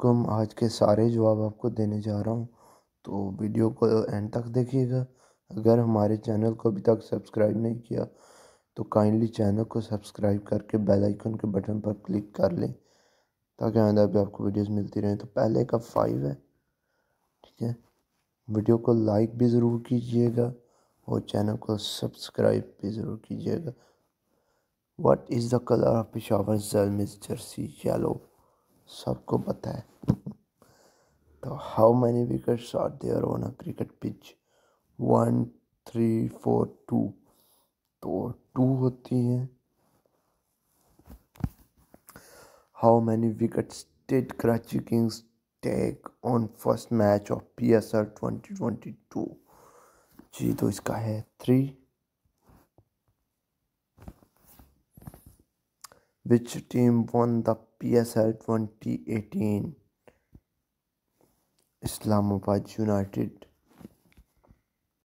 कम आज के सारे जवाब आपको देने जा रहा हूँ। तो वीडियो को एंड तक देखिएगा। अगर हमारे चैनल को अभी तक सब्सक्राइब नहीं किया तो काइंडली चैनल को सब्सक्राइब करके बेल आइकन के बटन पर क्लिक कर लें, ताकि आइंदा भी आपको वीडियोस मिलती रहें। तो पहले का फाइव है, ठीक है? वीडियो को लाइक भी ज़रूर कीजिएगा और चैनल को सब्सक्राइब भी ज़रूर कीजिएगा। What is the colour of Peshawar jersey yellow सबको पता है। तो how many wickets are there on a cricket pitch one three four two तो टू होती हैं। How many wickets did Karachi Kings take on first match of P S R twenty twenty two जी तो इसका है three Which team won the PSL 2018? Islamabad United.